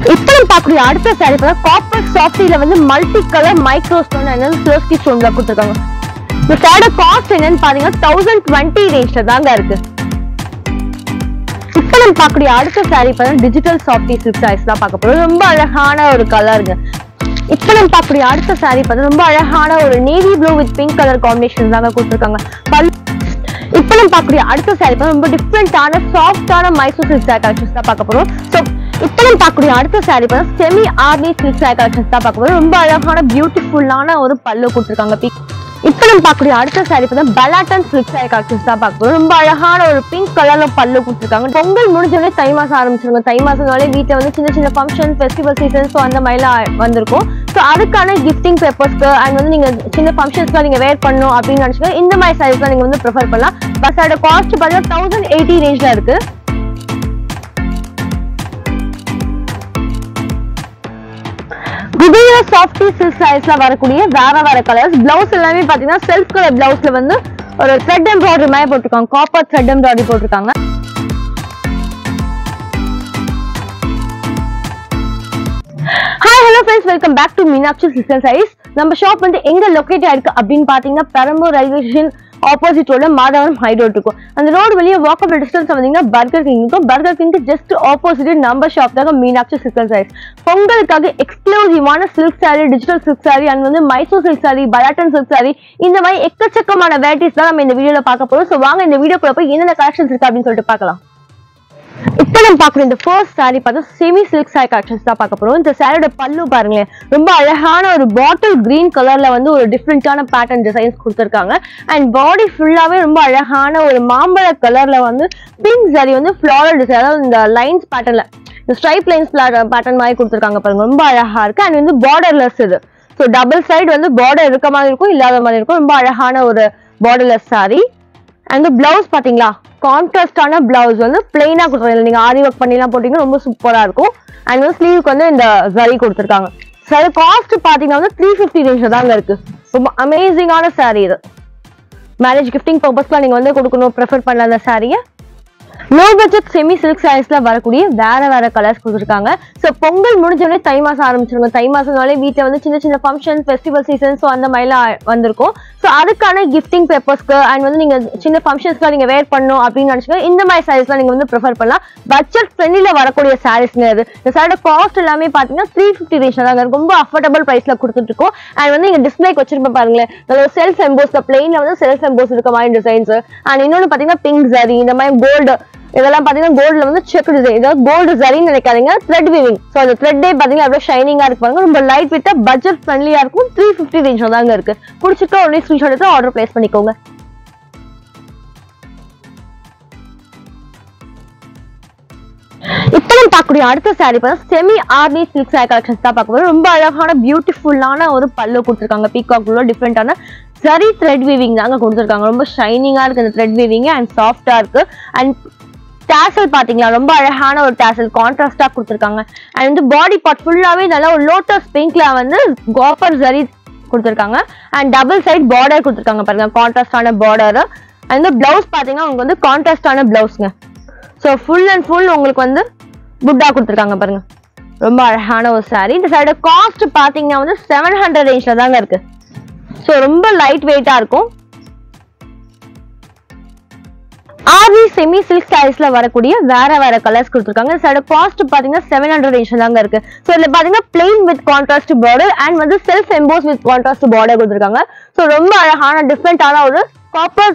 இப்போ நம்ம பார்க்கக்கூடிய அடுத்த சாரி காப்பர் சாஃப்டில வந்து மல்டி கலர் மைக்ரோ ஸ்டோன் என்னன்னு சிலோஸ்கி ஸ்டோன்ல கொடுத்துருக்காங்க. இந்த சாரோட காஸ்ட் என்னன்னு பாத்தீங்கன்னா தௌசண்ட் டுவெண்ட்டி ரேஞ்ச்ல தாங்க இருக்கு. இப்போ நம்ம பார்க்கக்கூடிய அடுத்த சாரி பார்த்தா டிஜிட்டல் சாஃப்டி சில்க் சாரீஸ் தான் பார்க்க போறோம். ரொம்ப அழகான ஒரு கலருங்க இப்போ நம்ம பார்க்கக்கூடிய அடுத்த சாரி பார்த்தா ரொம்ப அழகான ஒரு navy blue with pink colour combination தாங்க கொடுத்துருக்காங்க. பல் இப்போ நம்ம பார்க்கக்கூடிய அடுத்த சாரி பார்த்தா ரொம்ப டிஃப்ரெண்டான சாஃப்டான மைசூர் சில்க் சாரி கலெக்ஷன்ஸ் தான் பார்க்க போறோம். ஸோ இப்போ நம்ம பார்க்கக்கூடிய அடுத்த சாரி பார்த்தா semi army silk sari collections தான் பார்க்க ரொம்ப அழகான பியூட்டிஃபுல்லான ஒரு பல்லு கொடுத்துருக்காங்க. பிக் இப்போ நம்ம பார்க்கக்கூடிய அடுத்த சாரி பார்த்தா பலாட்டன் சில்க் சாரி கலெக்ஷன்ஸ் தான் பார்க்க ரொம்ப அழகான ஒரு பிங்க் கலர்ல பல்லு கொடுத்துருக்காங்க. பொங்கல் முடிஞ்சோடனே தை மாசம் ஆரம்பிச்சிருங்க. தை மாசம்னாலே வீட்டில் வந்து சின்ன சின்ன ஃபங்க்ஷன் ஃபெஸ்டிவல் சீசன் ஸோ அந்த மாதிரிலாம் வந்திருக்கும். ஸோ அதுக்கான கிஃப்டிங் பேப்பர்ஸ்க்கு அண்ட் வந்து நீங்க சின்ன ஃபங்க்ஷன்ஸ்க்கு நீங்க வேர் பண்ணணும் அப்படின்னு நினைச்சீங்க இந்த மாதிரி சாரீஸ் நீங்க வந்து ப்ரிஃபர் பண்ணலாம். பஸ் அதோட காஸ்ட் பார்த்தீங்கன்னா தௌசண்ட் எயிட்டி ரேஞ்ச்ல இருக்கு. குபேர சாஃப்டி சில்க் சாரீஸ்ல வரக்கூடிய வேற வேற கலர்ஸ் பிளவுஸ் எல்லாமே பாத்தீங்கன்னா செல்ஃப் கலர் பிளவுஸ்ல வந்து ஒரு த்ரெட் எம்ப்ராய்டரி மாதிரி போட்டிருக்காங்க. காப்பர் த்ரெட் எம்ப்ராய்டரி போட்டிருக்காங்க. Hi hello friends welcome back to Meenakshi sister saris நம்ம ஷாப் வந்து எங்க லொக்கேட் ஆயிருக்கு அப்படின்னு பாத்தீங்கன்னா பெரம்பூர் ரயில்வே ஸ்டேஷன் ஆப்போசிட் ரோட மாதவரம் ஹை ரோட் இருக்கும். அந்த ரோடு வெளியே வாக்கபிள் டிஸ்டன்ஸ் வந்தீங்கன்னா பர்கர் கிங் இருக்கும். பர்கர் கிங்க்கு ஜஸ்ட் ஆப்போசிட் நம்பர் ஷாப் தாங்க மீனாட்சி சிஸ்டர் சாரீஸ் பொங்கலுக்காக எக்ஸ்க்ளூசிவான silk sari digital silk sari and வந்து மைசூர் சில்க் சாரி பயாட்டன் சில்க் சாரி இந்த மாதிரி எக்கச்சக்கமான வெரைட்டிஸ் தான் நம்ம இந்த வீடியோவில் பார்க்க போகிறோம் ஸோ வாங்க இந்த வீடியோக்குள்ள போய் என்னென்ன கலெக்ஷன்ஸ் இருக்கு அப்படின்னு சொல்லிட்டு பார்க்கலாம். இப்போ நம்ம பார்க்குற இந்த ஃபர்ஸ்ட் saree பார்த்தா செமி சில்க் saree கலெக்ஷன்ஸ் தான் பார்க்க போறோம். இந்த சாரியோட பல்லு பாருங்களேன். ரொம்ப அழகான ஒரு பாட்டில் கிரீன் கலர்ல வந்து ஒரு டிஃப்ரெண்ட்டான பேட்டர்ன் டிசைன்ஸ் கொடுத்துருக்காங்க. அண்ட் பாடி ஃபுல்லாவே ரொம்ப அழகான ஒரு மாம்பழ கலர்ல வந்து பிங்க் சாரி வந்து ஃப்ளாரல் டிசைன் அதாவது இந்த லைன்ஸ் பேட்டர்னில் இந்த ஸ்ட்ரைப் லைன்ஸ் பேட்டர்ன் மாதிரி கொடுத்துருக்காங்க பாருங்க. ரொம்ப அழகா இருக்கு. அண்ட் வந்து பார்டர்லெஸ் இது. ஸோ டபுள் சைடு வந்து பார்டர் இருக்க மாதிரி இருக்கும் இல்லாத மாதிரி இருக்கும். ரொம்ப அழகான ஒரு பார்டர்லெஸ் saree. அண்ட் பிளவுஸ் பாத்தீங்களா? கான்ட்ராஸ்டான பிளவுஸ் வந்து பிளெயினா கொடுத்துருக்காங்க. நீங்க ஆரி ஒர்க் பண்ணிலாம் போட்டீங்கன்னா ரொம்ப சூப்பரா இருக்கும். அண்ட் வந்து ஸ்லீவுக்கு வந்து இந்த சரி கொடுத்துருக்காங்க. சார் காஸ்ட் பாத்தீங்கன்னா வந்து த்ரீ ஃபிஃப்டி ரேஞ்சில் தாங்க இருக்கு. ரொம்ப அமேசிங்கான saree இது. மேரேஜ் கிஃப்டிங் பர்பஸ்க்குலாம் நீங்க வந்து கொடுக்கணும் ப்ரிஃபர் பண்ணல அந்த சாரியை லோ பட்ஜெட் செமி சில்க் சாரீஸ்ல வரக்கூடிய வேற வேற கலர்ஸ் கொடுத்துருக்காங்க. ஸோ பொங்கல் முடிஞ்சோடனே தை மாசம் ஆரம்பிச்சிருங்க. தை மாசம்னாலே வீட்டில் வந்து சின்ன சின்ன ஃபங்க்ஷன் ஃபெஸ்டிவல் சீசன் ஸோ அந்த மாதிரிலாம் வந்திருக்கும். ஸோ அதுக்கான கிஃப்டிங் பேப்பர்ஸ்க்கு அண்ட் வந்து நீங்க சின்ன ஃபங்க்ஷன்ஸ்க்கு நீங்க வேர் பண்ணணும் அப்படின்னு நினைச்சீங்க இந்த மாதிரி சாரீஸ்லாம் நீங்க வந்து ப்ரிஃபர் பண்ணலாம். பட்ஜெட் ஃப்ரெண்ட்லியில் வரக்கூடிய சாரீஸ்ங்க அது இந்த சாரோட காஸ்ட் எல்லாமே பார்த்தீங்கன்னா த்ரீ ஃபிஃப்டி ரேஞ்ச் தான். ரொம்ப அஃபோர்டபுள் ப்ரைஸ்ல கொடுத்துட்டு இருக்கோம் அண்ட் வந்து நீங்க டிஸ்பிளேக்கு வச்சிருப்பேன் பாருங்களேன். நல்ல செல்ஃப் எம்போஸ் பிளெயின்ல வந்து செல்ஃப் எம்போஸ் இருக்க மாதிரி டிசைன்ஸ் அண்ட் இன்னொன்று பார்த்தீங்கன்னா பிங்க் ஜரி இந்த மாதிரி கோல்டு இதெல்லாம் பாத்தீங்கன்னா கோல்டுல வந்து செக் டிசைன் இதாவது கோல்டு ஜரின்னு நினைக்காதீங்க. த்ரெட் வீவிங் ஸோ அந்த த்ரெட்டே பாத்தீங்கன்னா அப்படியே ஷைனிங்கா இருக்கு பாருங்க. ரொம்ப லைட் வித்தா பட்ஜெட் ஃப்ரெண்ட்லியா இருக்கும். த்ரீ ஃபிஃப்டி ரேஞ்ச் தாங்க இருக்கு. பிடிச்சிருக்க உடனே ஸ்கிரீன்ஷாட் எடுத்து ஆர்டர் பிளேஸ் பண்ணிக்கோங்க. இப்போ நம்ம பார்க்கக்கூடிய அடுத்த சாரி பார்த்தா semi army silk sari collections தான் பார்க்க போறோம். ரொம்ப அழகான பியூட்டிஃபுல்லான ஒரு பல்லு கொடுத்துருக்காங்க. பீகாக் டிஃப்ரெண்டான சரி த்ரெட் வீவிங் தாங்க கொடுத்துருக்காங்க. ரொம்ப ஷைனிங்கா இருக்கு இந்த த்ரெட் வீவிங் அண்ட் சாஃப்டா இருக்கு. அண்ட் டேசல் பாத்தீங்களா ரொம்ப அழகான ஒரு டேசல் கான்ட்ராஸ்டா கொடுத்துருக்காங்க. அண்ட் வந்து பாடி பார்ட் ஃபுல்லாவே நல்லா ஒரு லோட்டஸ் பிங்க்ல வந்து காப்பர் ஜரி கொடுத்துருக்காங்க. அண்ட் டபுள் சைட் பார்டர் கொடுத்துருக்காங்க பாருங்க கான்ட்ராஸ்டான பார்டர் அண்ட் வந்து பிளவுஸ் பாத்தீங்கன்னா உங்களுக்கு வந்து கான்ட்ராஸ்டான பிளவுஸ்ங்க ஸோ ஃபுல் அண்ட் ஃபுல் உங்களுக்கு வந்து புட்டா கொடுத்துருக்காங்க பாருங்க. ரொம்ப அழகான ஒரு saree. இந்த சாரியோட காஸ்ட் பாத்தீங்கன்னா வந்து செவன் ஹண்ட்ரட் ரேஞ்ச்ல தாங்க இருக்கு. ஸோ ரொம்ப லைட் வெயிட்டா இருக்கும். ஆர்வி செமி சில்க் சாரீஸ்ல வரக்கூடிய வேற வேற கலர்ஸ் கொடுத்துருக்காங்க. சாரோட காஸ்ட் பாத்தீங்கன்னா செவன் ஹண்ட்ரட் ரேஞ்ச் தாங்க இருக்கு. ஸோ இதுல பாத்தீங்கன்னா plain with contrast border and வந்து self emboss with contrast border கொடுத்துருக்காங்க. ஸோ ரொம்ப அழகான டிஃப்ரெண்டான ஒரு காப்பர்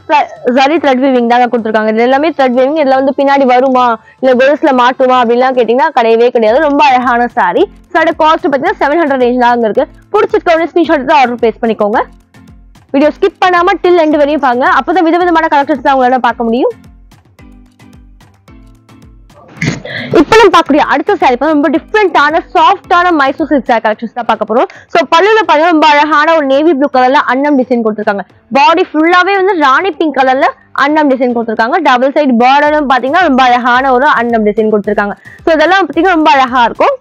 சரி த்ரெட் வீவிங் தாங்க கொடுத்துருக்காங்க. இது எல்லாமே த்ரெட் வீவிங் இதுல வந்து பின்னாடி வருமா? இல்ல கொலுஸ்ல மாட்டுமா? அப்படின்லாம் கேட்டீங்கன்னா கிடையவே கிடையாது. ரொம்ப அழகான saree. சாரோட காஸ்ட் பாத்தீங்கன்னா செவன் ஹண்ட்ரட் ரேஞ்ச் தாங்க இருக்கு. பிடிச்சிருக்க உடனே ஸ்கிரீன்ஷாட் தான் ஆர்டர் பிளேஸ் பண்ணிக்கோங்க. வீடியோ ஸ்கிப் பண்ணாம டில் எண்டு வரையும் பாங்க அப்பதான் விதவிதமான கலெக்ஷன்ஸ் தான் உங்களால பார்க்க முடியும். இப்போ நம்ம பார்க்கக்கூடிய அடுத்த saree ரொம்ப டிஃப்ரெண்டான சாஃப்டான மைசூர் சில்க் saree கலெக்ஷன்ஸ் தான் பார்க்க போறோம். ஸோ பல்லுல பார்த்தீங்கன்னா ரொம்ப அழகான ஒரு நேவி ப்ளூ கலர்ல அன்னம் டிசைன் கொடுத்துருக்காங்க. பாடி ஃபுல்லாவே வந்து ராணி பிங்க் கலர்ல அன்னம் டிசைன் கொடுத்துருக்காங்க. டபுள் சைடு பார்டரும் பார்த்தீங்கன்னா ரொம்ப அழகான ஒரு அன்னம் டிசைன் கொடுத்துருக்காங்க. ஸோ இதெல்லாம் பார்த்தீங்கன்னா ரொம்ப அழகா இருக்கும்.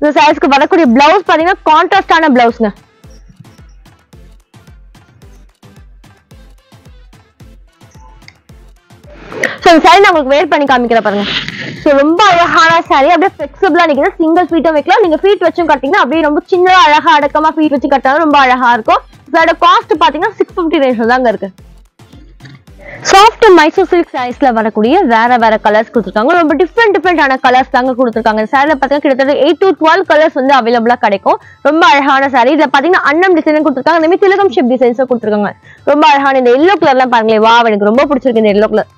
இந்த சாரீஸ்க்கு வரக்கூடிய பிளவுஸ் பார்த்தீங்கன்னா கான்ட்ராஸ்டான பிளவுஸ்ங்க ஸோ இந்த saree நான் உங்களுக்கு வேர் பண்ணி காமிக்கிறேன் பாருங்க. ஸோ ரொம்ப அழகான சாரி அப்படியே ஃபிளெக்சிபிளா நிற்கிது சிங்கிள் ஃபீட்டும் வைக்கலாம். நீங்க ஃபீட் வச்சும் கட்டிங்கன்னா அப்படியே ரொம்ப சின்னதா அழகா அடக்கமா ஃபீட் வச்சு கட்டாலும் ரொம்ப அழகா இருக்கும். இதோட காஸ்ட் பாத்தீங்கன்னா சிக்ஸ் ஃபிஃப்டி ரேஞ்சில் தாங்க இருக்கு. சாஃப்ட் மைசூர் சில்க் சாரீஸ்ல வரக்கூடிய வேற வேற கலர்ஸ் கொடுத்துருக்காங்க. ரொம்ப டிஃப்ரெண்ட் டிஃப்ரெண்டான கலர்ஸ் தாங்க கொடுத்துருக்காங்க. இந்த சாரில பாத்தீங்கன்னா கிட்டத்தட்ட எயிட் டு டுவெல் கலர்ஸ் வந்து அவைலபிளா கிடைக்கும். ரொம்ப அழகான சாரி இதுல பாத்தீங்கன்னா அன்னம் டிசைன் கொடுத்துருக்காங்க. இந்த மாதிரி திலகம் ஷேப் டிசைன்ஸும் கொடுத்துருக்காங்க. ரொம்ப அழகான இந்த எல்லோ கலர்லாம் பாருங்களேன். வா எனக்கு ரொம்ப பிடிச்சிருக்கு இந்த எல்லோ கலர்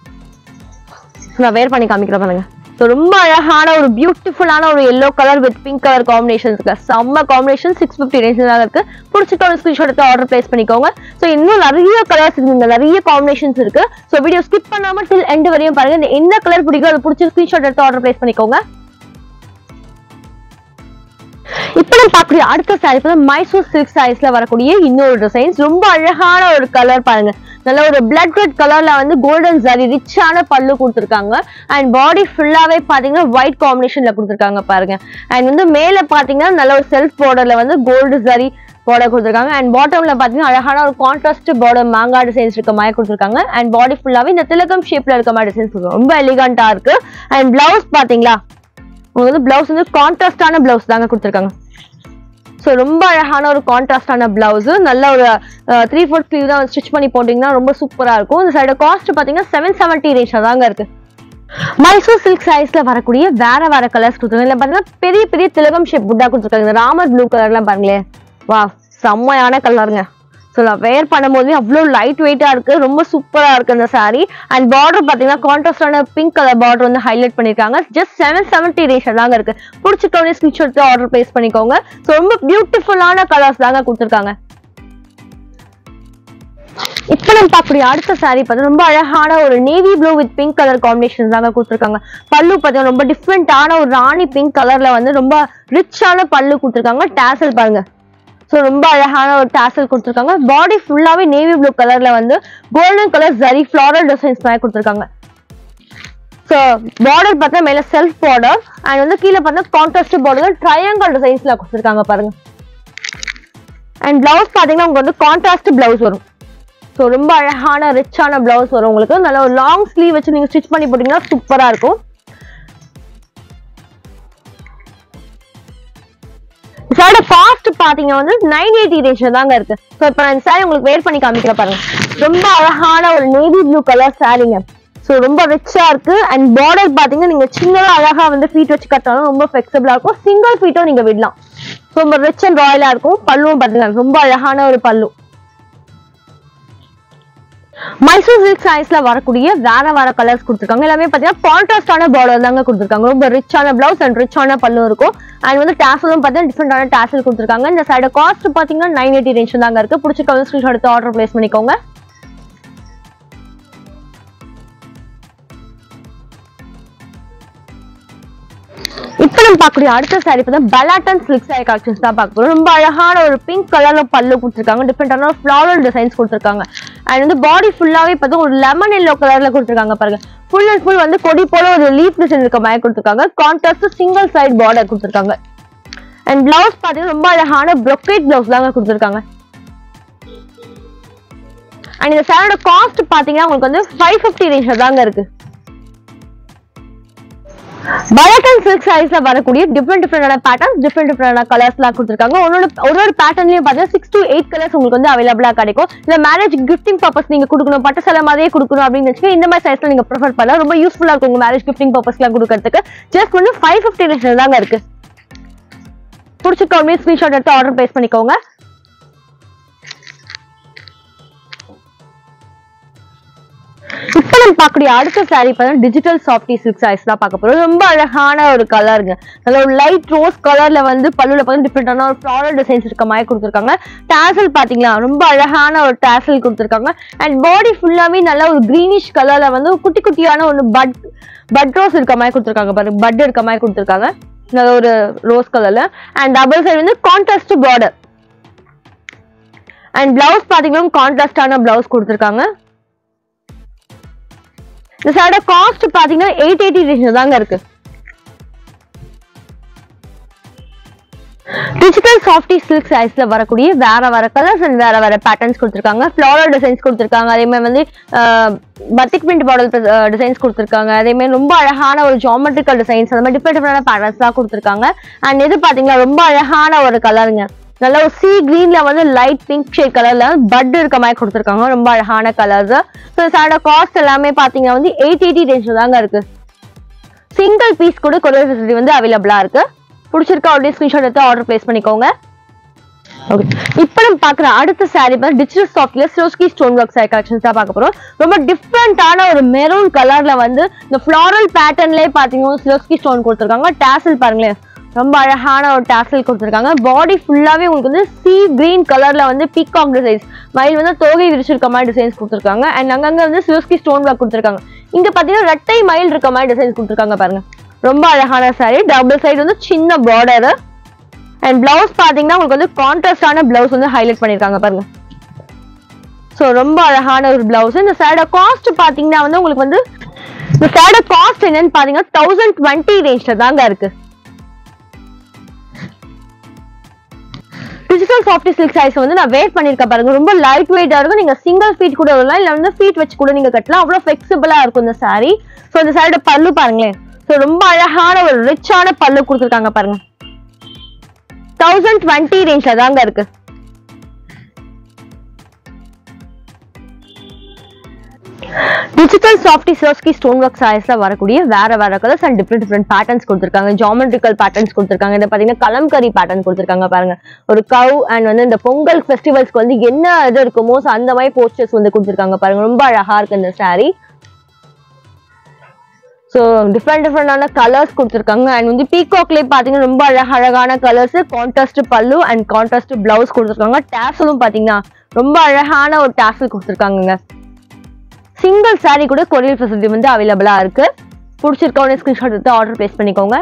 நான் வேர் பண்ணி காமிக்கிறேன் பாருங்க. ஸோ ரொம்ப அழகான ஒரு பியூட்டிஃபுல்லான ஒரு yellow colour with pink colour combination இருக்கு. செம்ம காம்பினேஷன் சிக்ஸ் ஃபிஃப்டி ரேஞ்சில் இருக்கு. பிடிச்சிட்டு ஒரு ஸ்கிரீன்ஷாட் எடுத்து ஆர்டர் பிளேஸ் பண்ணிக்கோங்க. ஸோ இன்னும் நிறைய கலர்ஸ் இருக்குங்க நிறைய காம்பினேஷன்ஸ் இருக்கு. ஸோ வீடியோ ஸ்கிப் பண்ணாம டில் எண்டு வரையும் பாருங்க. இந்த என்ன கலர் பிடிக்கும் அது பிடிச்ச ஸ்கிரீன்ஷாட் எடுத்து ஆர்டர் பிளேஸ் பண்ணிக்கோங்க. இப்போ நம்ம பார்க்கக்கூடிய அடுத்த சாரி மைசூர் சில்க் சாரீஸ்ல வரக்கூடிய இன்னொரு டிசைன்ஸ் ரொம்ப அழகான ஒரு கலர் பாருங்க. நல்ல ஒரு பிளட் ரெட் கலர்ல வந்து கோல்டன் சாரி ரிச்சான பல்லு கொடுத்துருக்காங்க. அண்ட் பாடி ஃபுல்லாவே பாத்தீங்கன்னா ஒயிட் காம்பினேஷன்ல கொடுத்துருக்காங்க பாருங்க. அண்ட் வந்து மேல பாத்தீங்கன்னா நல்ல ஒரு செல்ஃப் பார்டர்ல வந்து கோல்டு சாரி பார்டர் கொடுத்துருக்காங்க. அண்ட் பாட்டம்ல பாத்தீங்கன்னா அழகான ஒரு கான்ட்ராஸ்ட் பார்டர் மாங்காய் டிசைன்ஸ் இருக்க மாதிரி கொடுத்துருக்காங்க. அண்ட் பாடி ஃபுல்லாவே இந்த திலகம் ஷேப்ல இருக்க மாதிரி டிசைன்ஸ் ரொம்ப எலிகண்டா இருக்கு. அண்ட் பிளவுஸ் பாத்தீங்களா? உங்களுக்கு வந்து பிளவுஸ் வந்து கான்ட்ராஸ்டான பிளவுஸ் தாங்க கொடுத்துருக்காங்க. ஸோ ரொம்ப அழகான ஒரு கான்ட்ராஸ்டான பிளவுஸ் நல்ல ஒரு த்ரீ ஃபோர்த் ஸ்லீவ் தான் ஸ்டிச் பண்ணி போட்டிங்கன்னா ரொம்ப சூப்பராக இருக்கும். இந்த சைடு காஸ்ட் பார்த்தீங்கன்னா செவன் செவன்ட்டி ரேஞ்சில் தாங்க இருக்கு. மைசூர் சில்க் சாரீஸ்ல வரக்கூடிய வேற வேற கலர்ஸ் கொடுத்துருக்காங்க இல்லை பார்த்தீங்கன்னா பெரிய பெரிய திலகம் ஷேப் புட்டா கொடுத்துருக்காங்க. ராமர் ப்ளூ கலர்லாம் பாருங்களேன். வா செம்மையான கலருங்க ஸோ நான் வேர் பண்ணும்போது அவ்வளோ லைட் வெயிட்டாக இருக்கு. ரொம்ப சூப்பராக இருக்குது அந்த சாரீ அண்ட் பார்டர் பார்த்தீங்கன்னா கான்ட்ராஸ்டான பிங்க் கலர் பார்டர் வந்து ஹைலைட் பண்ணியிருக்காங்க. ஜஸ்ட் செவன் செவன்ட்டி ரேஷன் தாங்க இருக்குது பிடிச்சிட்டோன்னே ஸ்கிரீன்ஷாட் ஆர்டர் பிளேஸ் பண்ணிக்கோங்க. ஸோ ரொம்ப பியூட்டிஃபுல்லான கலர்ஸ் தாங்க கொடுத்துருக்காங்க. இப்போ நம்ம பார்க்கக்கூடிய அடுத்த சாரீ பார்த்தீங்கன்னா ரொம்ப அழகான ஒரு navy blue with pink colour combination தாங்க கொடுத்துருக்காங்க. பல்லு பார்த்தீங்கன்னா ரொம்ப டிஃப்ரெண்டான ஒரு ராணி பிங்க் கலரில் வந்து ரொம்ப ரிச்சான பல்லு கொடுத்துருக்காங்க. டேசல் பாருங்கள் ஸோ ரொம்ப அழகான ஒரு டாசல் கொடுத்துருக்காங்க. பாடி ஃபுல்லாகவே நேவி ப்ளூ கலரில் வந்து கோல்டன் கலர் ஜரி ஃப்ளாரல் டிசைன்ஸ் மாதிரி கொடுத்துருக்காங்க. ஸோ பார்டர் பார்த்தா மேலே செல்ஃப் பார்டர் அண்ட் வந்து கீழே பார்த்தா கான்ட்ராஸ்ட் பார்டர் ட்ரையாங்கல் டிசைன்ஸில் கொடுத்துருக்காங்க பாருங்க. அண்ட் பிளவுஸ் பார்த்தீங்கன்னா உங்களுக்கு வந்து கான்ட்ராஸ்ட் பிளவுஸ் வரும். ஸோ ரொம்ப அழகான ரிச்சான பிளவுஸ் வரும் உங்களுக்கு. நல்ல ஒரு லாங் ஸ்லீவ் வச்சு நீங்கள் ஸ்டிச் பண்ணி போட்டிங்கன்னா சூப்பராக இருக்கும். சாரோட ஃபாஸ்ட் பாத்தீங்க வந்து நைன் எயிட்டி ரேஷியோ தாங்க இருக்கு. ஸோ இப்போ நான் சாரி உங்களுக்கு வேர் பண்ணி காமிக்கிறேன் பாருங்க. ரொம்ப அழகான ஒரு நேவி ப்ளூ கலர் சாரீங்க ஸோ ரொம்ப ரிச்சா இருக்கு. அண்ட் பார்டர் பாத்தீங்கன்னா நீங்க சின்னதா அழகா வந்து ஃபீட் வச்சு கட்டாலும் ரொம்ப ஃபிளெக்சிபிளா இருக்கும். சிங்கிள் ஃபீட்டும் நீங்க விடலாம். ரொம்ப ரிச் அண்ட் ராயலா இருக்கும். பல்லுவும் பாத்தீங்கன்னா ரொம்ப அழகான ஒரு பல்லு. மைசூர் சில்க் சாரீஸ்ல வரக்கூடிய வேற வேற கலர்ஸ் கொடுத்துருக்காங்க. எல்லாமே பாத்தீங்கன்னா கான்ட்ராஸ்டான பார்டர் தாங்க கொடுத்துருக்காங்க. ரொம்ப ரிச்சான பிளவுஸ் அண்ட் ரிச்சான பல்லு இருக்கும். அண்ட் வந்து டேசலும் பார்த்தீங்கன்னா டிஃப்ரெண்டான டேசல் கொடுத்துருக்காங்க. இந்த சைடு காஸ்ட் பாத்தீங்கன்னா நைன் எயிட்டி ரேஞ்ச் தாங்க இருக்கு. பிடிச்சிருக்க ஸ்கிரீன்ஷாட் எடுத்து ஆர்டர் பிளேஸ் பண்ணிக்கோங்க. இப்போ நம்ம பார்க்கக்கூடிய அடுத்த சாரி பார்த்தா பலாட்டன் சில்க் சாரி கலெக்ஷன்ஸ் தான் பார்க்க ரொம்ப அழகான ஒரு பிங்க் கலர்ல பல்லு கொடுத்துருக்காங்க. டிஃப்ரெண்டான ஃப்ளாரல் டிசைன்ஸ் கொடுத்துருக்காங்க. அண்ட் வந்து பாடி ஃபுல்லாவே பார்த்தா ஒரு லெமன் எல்லோ கலர்ல கொடுத்துருக்காங்க பாருங்க. ஃபுல் அண்ட் ஃபுல் வந்து கொடி போல ஒரு லீஃப் டிசைன் இருக்க மாதிரி கொடுத்துருக்காங்க. கான்ட்ராஸ்ட் சிங்கிள் சைடு பார்டர் கொடுத்துருக்காங்க. அண்ட் பிளவுஸ் பார்த்தீங்கன்னா ரொம்ப அழகான ப்ரொக்கேட் பிளவுஸ் தாங்க கொடுத்துருக்காங்க. அண்ட் இந்த சாரோட காஸ்ட் பார்த்தீங்கன்னா உங்களுக்கு வந்து ஃபைவ் ஃபிஃப்டி ரேஞ்சில் தாங்க இருக்கு. பலட்டன் சில்க் சாரீஸ்ல வரக்கூடிய டிஃப்ரெண்ட் டிஃப்ரெண்டான பேட்டர்ன்ஸ் டிஃப்ரெண்ட் டிஃப்ரெண்டான கலர்ஸ்லாம் கொடுத்துருக்காங்க. ஒன்னோட ஒரு ஒரு பேட்டர்ன்லயும் பார்த்தீங்கன்னா சிக்ஸ் டு எயிட் கலர்ஸ் உங்களுக்கு வந்து அவைலபிளா கிடைக்கும். இல்ல மேரேஜ் கிஃப்டிங் பர்பஸ் நீங்க கொடுக்கணும் பட்டு சில மாதிரியே கொடுக்கணும் அப்படின்னு வச்சுக்க இந்த மாதிரி சைஸ்ல நீங்க ப்ரிஃபர் பண்ணலாம். ரொம்ப யூஸ்ஃபுல்லா இருக்கும் உங்க மேரேஜ் கிஃப்டிங் பர்பஸ்லாம் கொடுக்கறதுக்கு. ஜஸ்ட் வந்து ஃபைவ் ஃபிஃப்டி ரேஞ்சில் தாங்க இருக்கு. பிடிச்சிருக்கோமே ஸ்கிரீன்ஷாட் எடுத்து ஆர்டர் பிளேஸ் பண்ணிக்கோங்க. இப்போ நம்ம பார்க்கக்கூடிய அடுத்த சாரீ பார்த்தீங்கன்னா டிஜிட்டல் சாஃப்டி சில்க் சாரீஸ் தான் பார்க்க போறோம். ரொம்ப அழகான ஒரு கலருங்க நல்ல ஒரு லைட் ரோஸ் கலர்ல வந்து பல்லுல பார்த்தா டிஃப்ரெண்டான ஒரு ஃப்ளாரல் டிசைன்ஸ் இருக்க மாதிரி கொடுத்துருக்காங்க. டேசல் பார்த்தீங்களா? ரொம்ப அழகான ஒரு டேசல் கொடுத்துருக்காங்க. அண்ட் பாடி ஃபுல்லாவே நல்ல ஒரு கிரீனிஷ் கலர்ல வந்து குட்டி குட்டியான ஒன்று பட் பட் ரோஸ் இருக்க மாதிரி கொடுத்துருக்காங்க பாருங்க. பட் இருக்க மாதிரி கொடுத்துருக்காங்க. நல்ல ஒரு ரோஸ் கலர்ல அண்ட் டபுள் சைடு வந்து கான்ட்ராஸ்ட் பார்டர் அண்ட் பிளவுஸ் பார்த்தீங்கன்னா கான்ட்ராஸ்டான பிளவுஸ் கொடுத்துருக்காங்க. இந்த சாரோட காஸ்ட் பாத்தீங்கன்னா எயிட் எயிட்டி ரேஞ்சில் தாங்க இருக்கு. டிஜிட்டல் சாஃப்டி சில்க் சைஸ்ல வரக்கூடிய வேற வேற கலர்ஸ் அண்ட் வேற வேற பேட்டர்ன்ஸ் கொடுத்துருக்காங்க. ஃபிளாரல் டிசைன்ஸ் கொடுத்துருக்காங்க. அதே மாதிரி வந்து பர்த்திக் பிரிண்ட் பாடல் டிசைன்ஸ் கொடுத்துருக்காங்க. அதே மாதிரி ரொம்ப அழகான ஒரு ஜாமெட்ரிக்கல் டிசைன்ஸ் அந்த மாதிரி டிஃப்ரெண்ட் டிஃப்ரெண்டான பேட்டர்ன்ஸ்லாம் கொடுத்துருக்காங்க. அண்ட் இது பாத்தீங்கன்னா ரொம்ப அழகான ஒரு கலருங்க நல்ல ஒரு சி கிரீன்ல வந்து லைட் பிங்க் ஷேட் கலர்ல பட் இருக்க மாதிரி கொடுத்துருக்காங்க. ரொம்ப அழகான கலர்ஸ் ஸோ சாரோட காஸ்ட் எல்லாமே பார்த்தீங்கன்னா வந்து எயிட் எயிட்டி ரேஞ்சில் தாங்க இருக்கு. சிங்கிள் பீஸ் கூட கொரியர் ஃபெசிலிட்டி வந்து அவைலபிளா இருக்கு. பிடிச்சிருக்கா அப்படியே ஸ்கிரீன்ஷாட் எடுத்து ஆர்டர் பிளேஸ் பண்ணிக்கோங்க. ஓகே இப்போ நம்ம பார்க்குற அடுத்த சாரீ பார்த்து digital சாஃப்ட்ல Swarovski stone work sari collections தான் பார்க்க போகிறோம் ரொம்ப டிஃப்ரெண்டான ஒரு மெரூன் கலர்ல வந்து இந்த ஃப்ளாரல் பேட்டர்ன்லேயே பார்த்தீங்கன்னா சிரோஸ்கி ஸ்டோன் கொடுத்துருக்காங்க. டேசல் பாருங்களேன். ரொம்ப அழகான ஒரு டாக்ஸல் கொடுத்துருக்காங்க. பாடி ஃபுல்லாகவே உங்களுக்கு வந்து சி கிரீன் கலரில் வந்து பீகாக் டிசைன்ஸ் மயில் வந்து தோகை விரிச்சிருக்க மாதிரி டிசைன்ஸ் கொடுத்துருக்காங்க. அண்ட் அங்கங்கே வந்து சிவஸ்கி ஸ்டோன் ஒர்க் கொடுத்துருக்காங்க. இங்கே பார்த்தீங்கன்னா ரெட்டை மயில் இருக்க மாதிரி டிசைன்ஸ் கொடுத்துருக்காங்க பாருங்க. ரொம்ப அழகான சாரீ டபுள் சைடு வந்து சின்ன பார்டரு அண்ட் பிளவுஸ் பார்த்தீங்கன்னா உங்களுக்கு வந்து கான்ட்ராஸ்டான பிளவுஸ் வந்து ஹைலைட் பண்ணியிருக்காங்க பாருங்க. ஸோ ரொம்ப அழகான ஒரு பிளவுஸ் இந்த சேரோட காஸ்ட் பார்த்தீங்கன்னா வந்து உங்களுக்கு வந்து இந்த சாரோட காஸ்ட் என்னன்னு பார்த்தீங்கன்னா தௌசண்ட் டுவெண்ட்டி ரேஞ்சில் தாங்க இருக்குது டிஜிட்டல் சாஃப்டி சில்க் சாரீஸ் வந்து நான் வேர் பண்ணியிருக்கேன் பாருங்க. ரொம்ப லைட் வெயிட்டாக இருக்கும். நீங்க சிங்கிள் ஃபீட் கூட வரலாம் இல்ல வந்து ஃபீட் வச்சு கூட நீங்க கட்டலாம். அவ்வளோ ஃபிளெக்சிபிளா இருக்கும் இந்த saree. ஸோ இந்த சாரியோட பல்லு பாருங்களேன். ஸோ ரொம்ப அழகான ஒரு ரிச்சான பல்லு கொடுத்துருக்காங்க பாருங்க. தௌசண்ட் டுவெண்ட்டி ரேஞ்சில் தாங்க இருக்கு. டிஜிட்டல் சாஃப்டி சர்ஸ்கி ஸ்டோன் ஒர்க் சாரீஸ்ல வரக்கூடிய வேற வேற colours and different different patterns கொடுத்துருக்காங்க. ஜாமெட்ரிக்கல் பேட்டர்ன்ஸ் கொடுத்துருக்காங்க. இதை பாத்தீங்கன்னா கலம்கரி பேட்டர்ன் கொடுத்துருக்காங்க பாருங்க. ஒரு கவ் அண்ட் வந்து இந்த பொங்கல் ஃபெஸ்டிவல்ஸ்க்கு வந்து என்ன இது இருக்குமோ அந்த மாதிரி போஸ்டர்ஸ் வந்து கொடுத்துருக்காங்க பாருங்க. ரொம்ப அழகா இருக்கு இந்த சாரீ ஸோ டிஃப்ரெண்ட் டிஃப்ரெண்டான கலர்ஸ் கொடுத்துருக்காங்க. அண்ட் வந்து பீகாக்லேயே பார்த்தீங்கன்னா ரொம்ப அழக அழகான கலர்ஸ் கான்ட்ராஸ்ட் பல்லு அண்ட் கான்ட்ராஸ்ட் பிளவுஸ் கொடுத்துருக்காங்க. டேசலும் பார்த்தீங்கன்னா ரொம்ப அழகான ஒரு டேசல் கொடுத்துருக்காங்கங்க. சிங்கிள் சாரீ கூட கொரியர் ஃபெசிலிட்டி வந்து அவைலபிளாக இருக்கு. பிடிச்சிருக்கவனே ஸ்க்ரீன்ஷாட் எடுத்து ஆர்டர் ப்ளேஸ் பண்ணிக்கோங்க.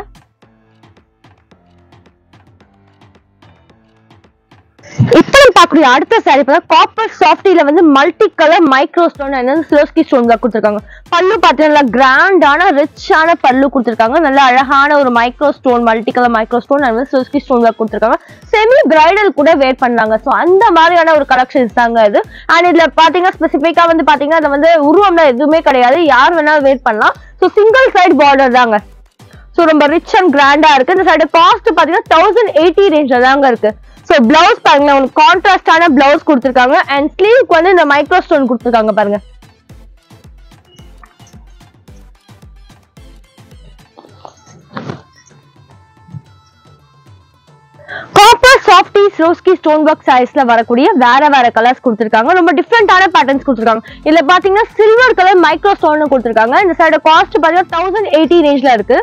பார்க்கக்கூடிய அடுத்த சாரி பார்த்தா காப்பர் சாஃப்டில வந்து மல்டி கலர் மைக்ரோ ஸ்டோன் என்னது சிலோஸ்கி ஸ்டோன் தான் கொடுத்துருக்காங்க. பல்லு பார்த்தீங்கன்னா நல்லா கிராண்டான ரிச்சான பல்லு கொடுத்துருக்காங்க. நல்ல அழகான ஒரு micro stone multi colour micro stone அது வந்து சிலோஸ்கி ஸ்டோன் தான் கொடுத்துருக்காங்க. செமி பிரைடல் கூட வேர் பண்ணாங்க. ஸோ அந்த மாதிரியான ஒரு கலெக்ஷன்ஸ் தாங்க இது. அண்ட் இதுல பாத்தீங்கன்னா ஸ்பெசிஃபிக்கா வந்து பாத்தீங்கன்னா அது வந்து உருவம்லாம் எதுவுமே கிடையாது. யார் வேணாலும் வேர் பண்ணலாம். ஸோ சிங்கிள் சைடு பார்டர் தாங்க. ஸோ ரொம்ப ரிச் அண்ட் கிராண்டா இருக்கு. இந்த சைடு காஸ்ட் பாத்தீங்கன்னா தௌசண்ட் எயிட்டி ரேஞ்சில் தாங்க இருக்கு. ஸோ பிளவுஸ் பாருங்க உங்களுக்கு கான்ட்ராஸ்டான பிளவுஸ் கொடுத்துருக்காங்க. அண்ட் ஸ்லீவுக்கு வந்து இந்த மைக்ரோ ஸ்டோன் கொடுத்துருக்காங்க பாருங்க. காப்பர் சாஃப்டி ரோஸ்கி ஸ்டோன் ஒர்க் சாரீஸ்ல வரக்கூடிய வேற வேற கலர்ஸ் கொடுத்துருக்காங்க. ரொம்ப டிஃப்ரெண்டான பேட்டர்ன்ஸ் கொடுத்துருக்காங்க. இதுல பாத்தீங்கன்னா சில்வர் கலர் மைக்ரோ ஸ்டோன் கொடுத்துருக்காங்க. இந்த சைடு காஸ்ட் பாத்தீங்கன்னா தௌசண்ட் எயிட்டி ரேஞ்ச்ல இருக்கு.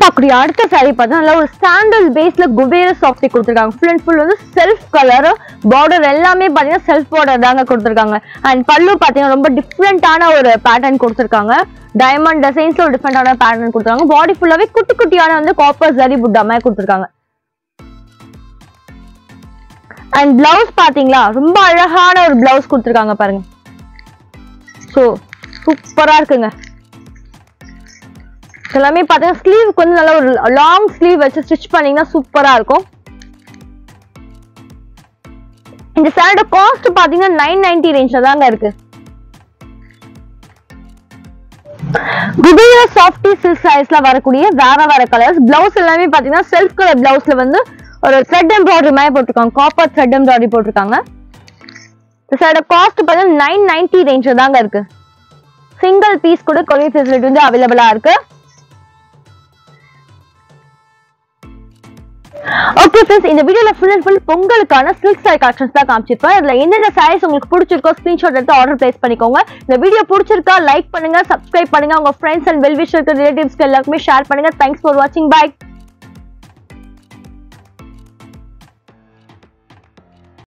பார்க்கக்கூடிய அடுத்த saree பார்த்தா நல்லா ஒரு சாண்டல் பேஸ்ல குபேர சாஃப்டி கொடுத்துருக்காங்க. ஃபுல் அண்ட் ஃபுல் வந்து செல்ஃப் கலர் பார்டர் எல்லாமே பார்த்தீங்கன்னா செல்ஃப் பார்டர் தாங்க கொடுத்துருக்காங்க. அண்ட் பல்லு பார்த்தீங்கன்னா ரொம்ப டிஃப்ரெண்டான ஒரு பேட்டர்ன் கொடுத்துருக்காங்க. டைமண்ட் டிசைன்ஸ்ல ஒரு டிஃப்ரெண்டான பேட்டர்ன் கொடுத்துருக்காங்க. பாடி ஃபுல்லாவே குட்டி குட்டியான வந்து காப்பர் ஜரி புட்டா மாதிரி கொடுத்துருக்காங்க. அண்ட் பிளவுஸ் பாத்தீங்களா ரொம்ப அழகான ஒரு பிளவுஸ் கொடுத்துருக்காங்க பாருங்க. ஸோ சூப்பரா இருக்குங்க. எல்லாமே பார்த்தீங்கன்னா ஸ்லீவுக்கு வந்து நல்லா ஒரு லாங் ஸ்லீவ் வச்சு ஸ்டிச் பண்ணீங்கன்னா சூப்பராக இருக்கும். இந்த சேரோட காஸ்ட் பாத்தீங்கன்னா நைன் நைன்டி ரேஞ்சில் தாங்க இருக்கு. குபேர சாஃப்டி சில்க் சாரீஸ்ல வரக்கூடிய வேற வேற கலர்ஸ் பிளவுஸ் எல்லாமே பாத்தீங்கன்னா செல்ஃப் கலர் பிளவுஸ்ல வந்து ஒரு த்ரெட் எம்ப்ராய்டரி மாதிரி போட்டிருக்காங்க. காப்பர் த்ரெட் எம்ப்ராய்டரி போட்டிருக்காங்க. இந்த சைட காஸ்ட் பார்த்தீங்கன்னா நைன் நைன்டி ரேஞ்சில் தாங்க இருக்கு. சிங்கிள் பீஸ் கூட கொரியர் ஃபெசிலிட்டி வந்து அவைலபிளா இருக்கு. ஓகே ஃப்ரெண்ட்ஸ் இந்த வீடியோல ஃபுல் அண்ட் ஃபுல் பொங்கலுக்கான சில்க் சாரி கலெக்ஷன்ஸ் தான் காமிச்சிருப்பேன். இதுல எந்தெந்த சாரீஸ் உங்களுக்கு பிடிச்சிருக்கோ ஸ்கிரீன்ஷாட் எடுத்து ஆர்டர் பிளேஸ் பண்ணிக்கோங்க. இந்த வீடியோ பிடிச்சிருக்கா லைக் பண்ணுங்க சப்ஸ்கிரைப் பண்ணுங்க. உங்க ஃப்ரெண்ட்ஸ் அண்ட் வெல் ரிலேட்டிவ்ஸ்க்கு எல்லாருக்குமே ஷேர் பண்ணுங்க. தேங்க்ஸ் ஃபார் வாட்சிங் பை